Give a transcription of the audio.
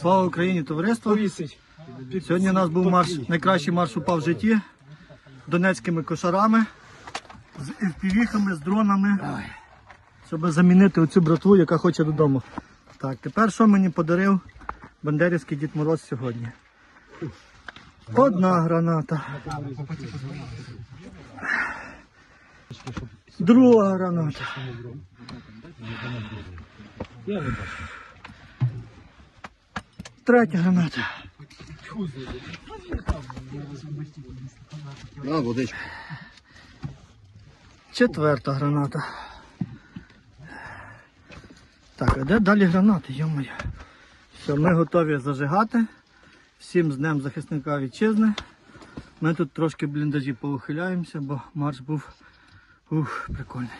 Слава Україні, товариство! Сьогодні у нас був марш, найкращий марш упав в житті донецькими кошарами, з FPV-хами, з дронами, щоб замінити оцю братву, яка хоче додому. Так, тепер що мені подарив Бандерівський Дід Мороз сьогодні? Одна граната. Друга граната. Третя граната. На, водичку. Четверта граната. Так, а де далі гранати, йомоє? Все, ми готові зажигати. Всім з Днем захисника вітчизни. Ми тут трошки бліндажі поухиляємося, бо марш був ух, прикольний.